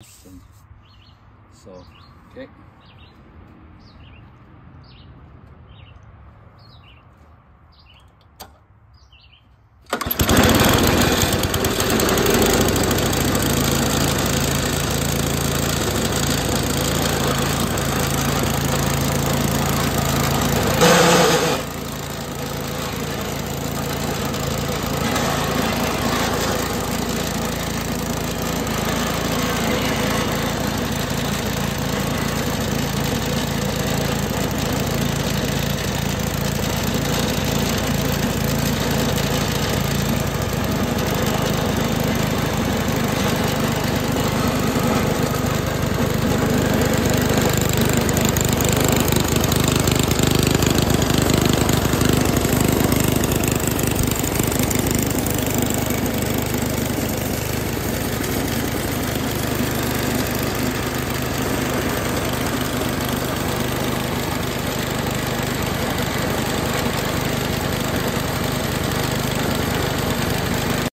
So, okay.